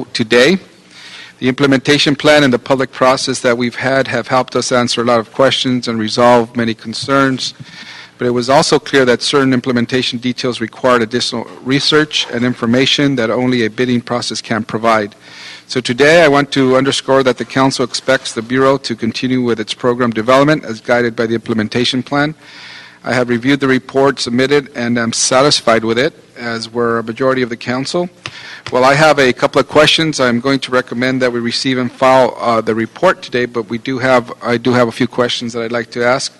Today. The implementation plan and the public process that we've had have helped us answer a lot of questions and resolve many concerns. But it was also clear that certain implementation details required additional research and information that only a bidding process can provide. So today I want to underscore that the Council expects the Bureau to continue with its program development as guided by the implementation plan. I have reviewed the report submitted and am satisfied with it, as were a majority of the Council. Well, I have a couple of questions. I'm going to recommend that we receive and file uh, the report today, but we do have, I do have a few questions that I'd like to ask.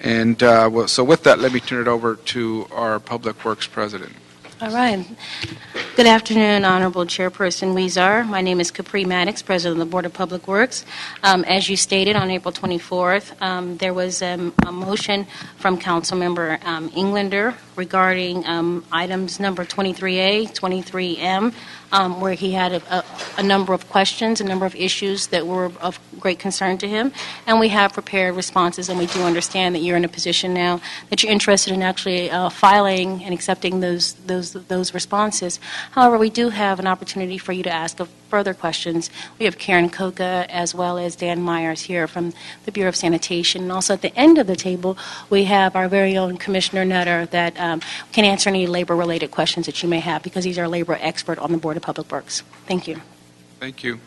And uh, well, so with that, let me turn it over to our Public Works President. All right. Good afternoon, Honorable Chairperson Huizar. My name is Capri Maddox, President of the Board of Public Works. Um, as you stated on April 24th, um, there was um, a motion from Councilmember um, Englander regarding um, items number 23A, 23M, um, where he had a, a, a number of questions, a number of issues that were of great concern to him, and we have prepared responses, and we do understand that you're in a position now that you're interested in actually uh, filing and accepting those those those responses. However, we do have an opportunity for you to ask further questions. We have Karen Coca as well as Dan Myers here from the Bureau of Sanitation, and also at the end of the table we have our very own Commissioner Nutter that um, can answer any labor-related questions that you may have because he's our labor expert on the Board of Public Works. Thank you. Thank you.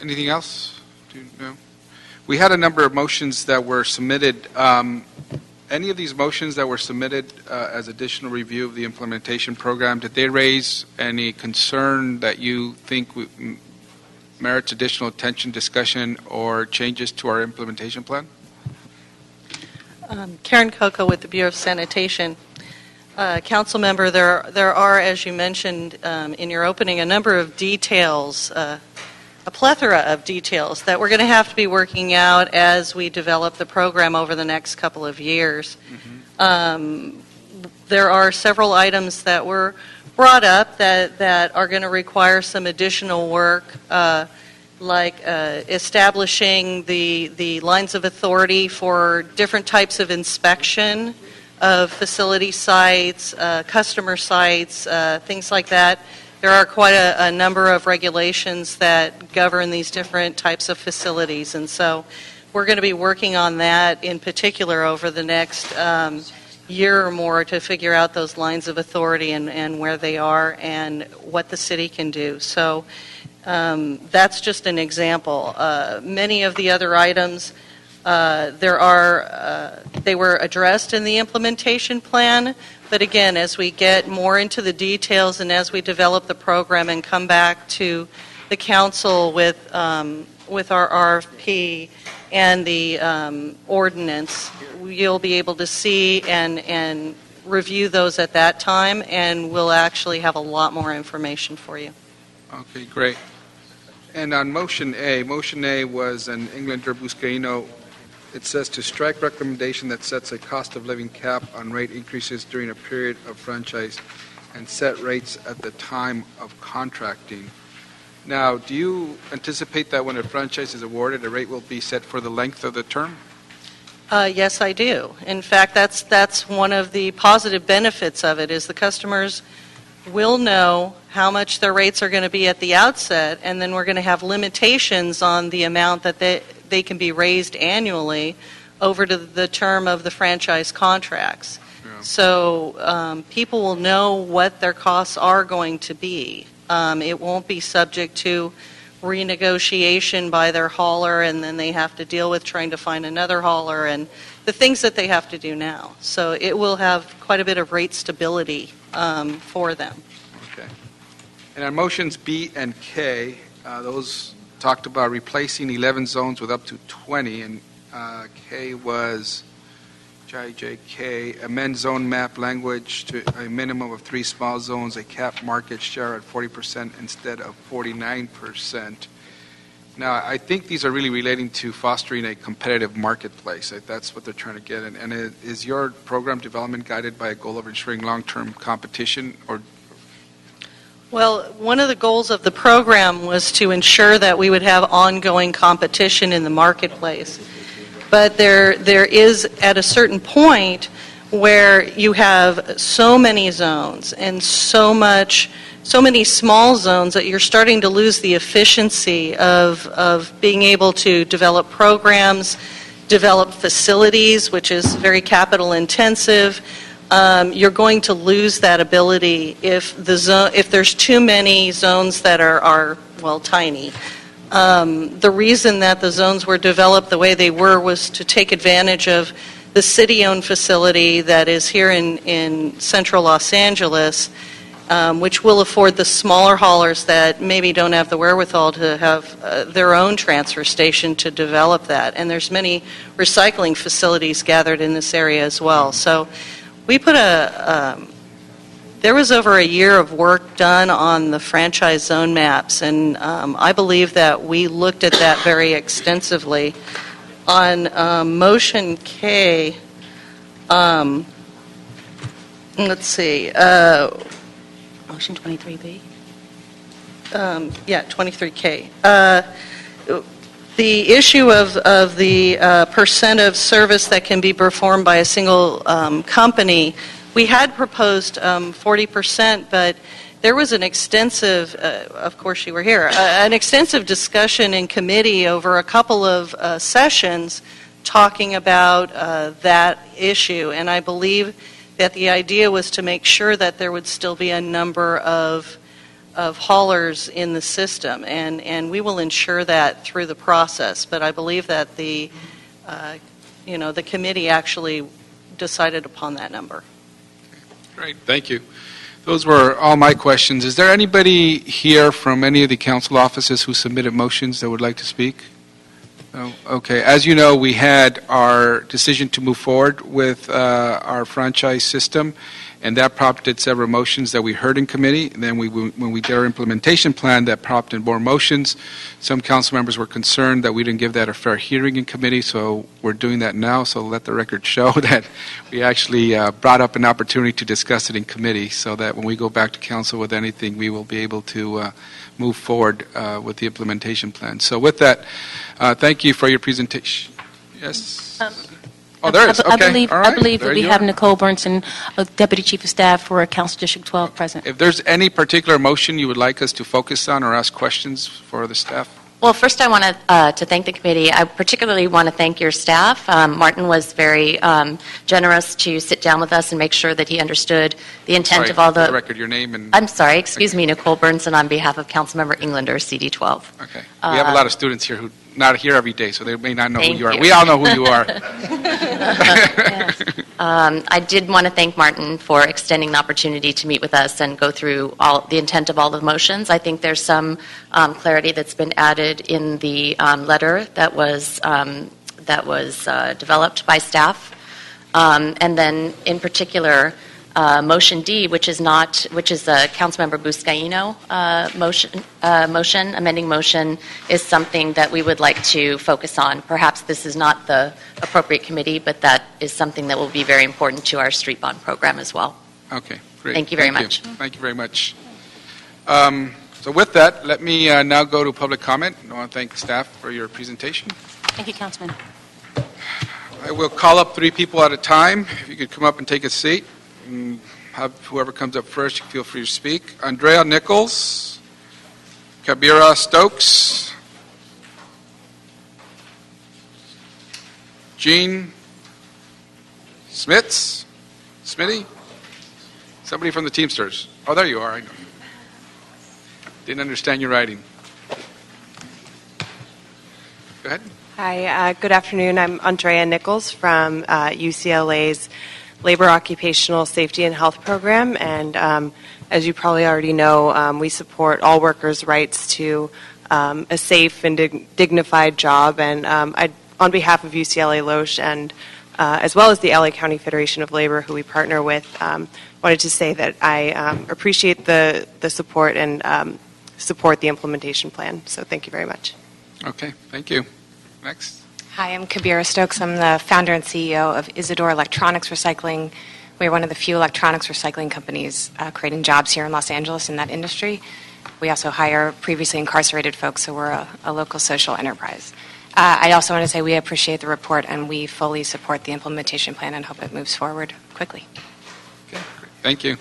Anything else? Do, no? We had a number of motions that were submitted. Um, any of these motions that were submitted uh, as additional review of the implementation program, did they raise any concern that you think merits additional attention, discussion, or changes to our implementation plan? Um, Karen Coca with the Bureau of Sanitation. Uh, Council member, there, there are, as you mentioned um, in your opening, a number of details, uh, a plethora of details that we're going to have to be working out as we develop the program over the next couple of years. Mm-hmm. Um, there are several items that were brought up that, that are going to require some additional work, uh, like uh, establishing the, the lines of authority for different types of inspection of facility sites, uh, customer sites, uh, things like that. There are quite a, a, number of regulations that govern these different types of facilities, and so we're going to be working on that in particular over the next um, year or more to figure out those lines of authority and, and where they are and what the city can do. So um, that's just an example. Uh, many of the other items uh, there are, uh, they were addressed in the implementation plan, but again, as we get more into the details and as we develop the program and come back to the council with, um, with our RFP and the um, ordinance, you'll be able to see and, and review those at that time, and we'll actually have a lot more information for you. Okay, great. And on motion A, motion A was an Englander Buscaino it says to strike recommendation that sets a cost of living cap on rate increases during a period of franchise and set rates at the time of contracting. Now, do you anticipate that when a franchise is awarded, a rate will be set for the length of the term? Uh, yes, I do. In fact, that's that's one of the positive benefits of it is the customers will know how much their rates are going to be at the outset, and then we're going to have limitations on the amount that they they can be raised annually over to the term of the franchise contracts. Yeah. So um, people will know what their costs are going to be. Um, it won't be subject to renegotiation by their hauler, and then they have to deal with trying to find another hauler and the things that they have to do now. So it will have quite a bit of rate stability um, for them. Okay. And on motions B and K, uh, those talked about replacing 11 zones with up to 20, and uh, K was JJK, amend zone map language to a minimum of three small zones, a cap market share at 40% instead of 49%. Now, I think these are really relating to fostering a competitive marketplace. That's what they're trying to get. And, and is your program development guided by a goal of ensuring long-term competition, or well, one of the goals of the program was to ensure that we would have ongoing competition in the marketplace. But there, there is at a certain point where you have so many zones and so much so many small zones that you're starting to lose the efficiency of, of being able to develop programs, develop facilities, which is very capital intensive. Um, you're going to lose that ability if the zone, if there's too many zones that are, are well, tiny. Um, the reason that the zones were developed the way they were was to take advantage of the city-owned facility that is here in, in central Los Angeles, um, which will afford the smaller haulers that maybe don't have the wherewithal to have uh, their own transfer station to develop that. And there's many recycling facilities gathered in this area as well. So we put a, um, there was over a year of work done on the franchise zone maps, and um, I believe that we looked at that very extensively. On um, motion K, um, let's see, uh, Motion 23B. um, yeah, 23K. Uh, The issue of, of the uh, percent of service that can be performed by a single um, company, we had proposed um, 40%, but there was an extensive, uh, of course you were here, uh, an extensive discussion in committee over a couple of uh, sessions talking about uh, that issue. And I believe that the idea was to make sure that there would still be a number of of haulers in the system, and, and we will ensure that through the process. But I believe that the, uh, you know, the committee actually decided upon that number. Great, thank you. Those were all my questions. Is there anybody here from any of the council offices who submitted motions that would like to speak? No? Okay, as you know, we had our decision to move forward with uh, our franchise system, and that prompted several motions that we heard in committee. And then we, when we did our implementation plan, that prompted more motions. Some council members were concerned that we didn't give that a fair hearing in committee, so we're doing that now. So let the record show that we actually uh, brought up an opportunity to discuss it in committee, so that when we go back to council with anything, we will be able to uh, move forward uh, with the implementation plan. So with that, uh, thank you for your presentation. Yes? Um, Oh, there is, I okay. believe, All I believe There that we have are. Nicole Bernson, Deputy Chief of Staff for Council District 12, present. If there's any particular motion you would like us to focus on or ask questions for the staff? Well, first, I want to uh, to thank the committee. I particularly want to thank your staff. Um, Martin was very um, generous to sit down with us and make sure that he understood the intent Sorry, of all for the. record, your name and, I'm sorry, excuse me, Nicole Bernson on behalf of Councilmember Englander, CD12. okay. We have a lot of students here who not here every day, so they may not know who you are. you. We all know who you are. Um, I did want to thank Martin for extending the opportunity to meet with us and go through all the intent of all the motions. I think there's some um, clarity that's been added in the um, letter that was um, that was uh, developed by staff, um, and then in particular. Uh, motion D, which is not, which is a Councilmember Buscaino uh, motion, uh, motion, amending motion, is something that we would like to focus on. Perhaps this is not the appropriate committee, but that is something that will be very important to our street bond program as well. Okay, great. Thank you very much. Thank you very much. Um, So with that, let me uh, now go to public comment. I want to thank staff for your presentation. Thank you, Councilman. I will call up three people at a time. If you could come up and take a seat. And Have whoever comes up first, feel free to speak. Andrea Nichols, Kabira Stokes, Jean Smits, Smitty, somebody from the Teamsters. Oh, there you are. I. Didn't understand your writing. Go ahead. Hi, uh, good afternoon. I'm Andrea Nichols from uh, UCLA's Labor Occupational Safety and Health Program, and um, as you probably already know, um, we support all workers' rights to um, a safe and dig- dignified job. And um, I, on behalf of UCLA LOSH and uh, as well as the LA County Federation of Labor, who we partner with, um, wanted to say that I um, appreciate the the support and support the implementation plan. So thank you very much. Okay, thank you. Next. Hi, I'm Kabira Stokes. I'm the founder and CEO of Isidore Electronics Recycling. We're one of the few electronics recycling companies uh, creating jobs here in Los Angeles in that industry. We also hire previously incarcerated folks, so we're a, a local social enterprise. Uh, I also want to say we appreciate the report and we fully support the implementation plan and hope it moves forward quickly. Okay, great. Thank you.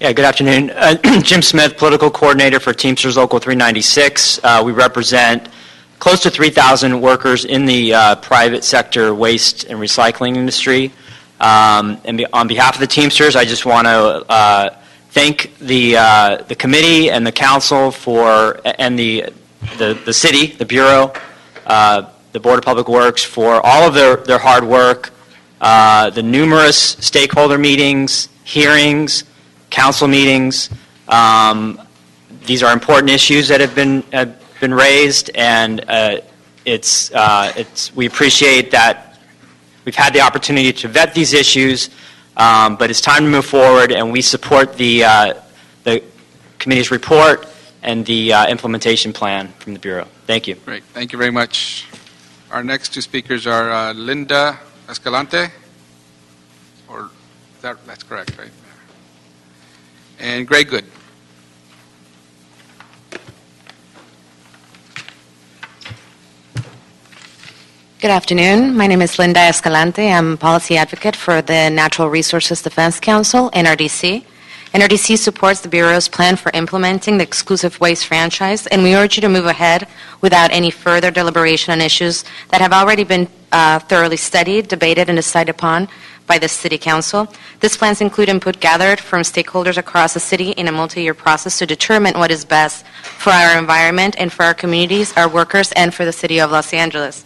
Yeah, good afternoon. Uh, Jim Smith, Political Coordinator for Teamsters Local 396. Uh, We represent close to 3,000 workers in the uh, private sector waste and recycling industry. Um, And be- on behalf of the Teamsters, I just want to uh, thank the uh, the committee and the council for, and the the the city, the Bureau, uh, the Board of Public Works for all of their their hard work, uh, the numerous stakeholder meetings, hearings, council meetings. Um, These are important issues that have been, been raised, and uh, it's, uh, it's, we appreciate that we've had the opportunity to vet these issues, um, but it's time to move forward, and we support the, uh, the committee's report and the uh, implementation plan from the Bureau. Thank you. Great, thank you very much. Our next two speakers are uh, Linda Escalante, or, that, that's correct, right? And Greg Good. Good afternoon. My name is Linda Escalante. I'm a policy advocate for the Natural Resources Defense Council, NRDC. NRDC supports the Bureau's plan for implementing the exclusive waste franchise, and we urge you to move ahead without any further deliberation on issues that have already been uh, thoroughly studied, debated, and decided upon by the City Council. These plans include input gathered from stakeholders across the city in a multi-year process to determine what is best for our environment and for our communities, our workers, and for the City of Los Angeles.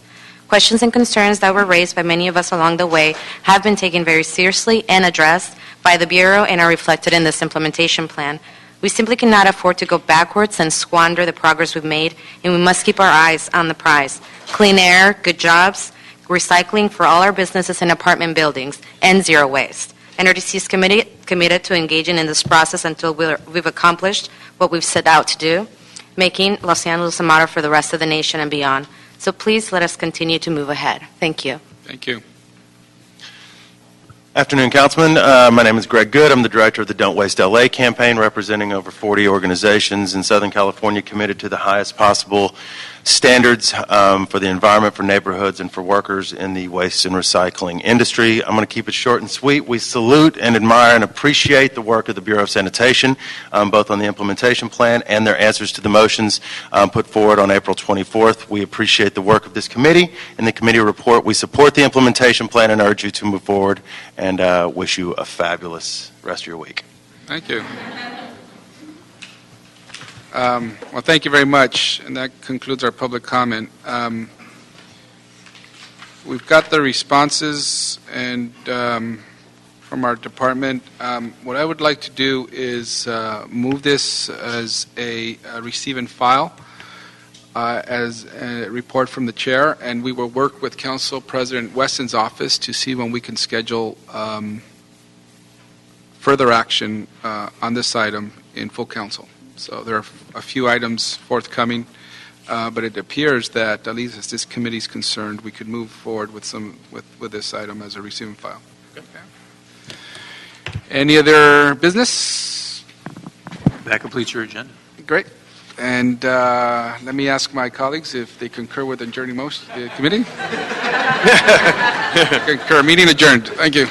Questions and concerns that were raised by many of us along the way have been taken very seriously and addressed by the Bureau and are reflected in this implementation plan. We simply cannot afford to go backwards and squander the progress we've made, and we must keep our eyes on the prize. Clean air, good jobs, recycling for all our businesses and apartment buildings, and zero waste. NRDC is committed, committed to engaging in this process until we're, we've accomplished what we've set out to do, making Los Angeles a model for the rest of the nation and beyond. So please let us continue to move ahead. Thank you. Thank you. Afternoon, Councilman. Uh, my name is Greg Good. I'm the director of the Don't Waste LA campaign, representing over 40 organizations in Southern California committed to the highest possible standards um, for the environment, for neighborhoods, and for workers in the waste and recycling industry. I'm going to keep it short and sweet. We salute and admire and appreciate the work of the Bureau of Sanitation, um, both on the implementation plan and their answers to the motions um, put forward on April 24th. We appreciate the work of this committee and the committee report. We support the implementation plan and urge you to move forward and uh, wish you a fabulous rest of your week. Thank you. Um, Well, thank you very much, and that concludes our public comment. Um, We've got the responses and um, from our department. Um, What I would like to do is uh, move this as a uh, receive and file, uh, as a report from the chair, and we will work with Council President Wesson's office to see when we can schedule um, further action uh, on this item in full council. So there are a few items forthcoming, uh, but it appears that, at least as this committee is concerned, we could move forward with some, with, with this item as a receiving file. Okay. Any other business? That completes your agenda. Great. And uh, let me ask my colleagues if they concur with the adjourning motion, the committee? Concur. Meeting adjourned. Thank you.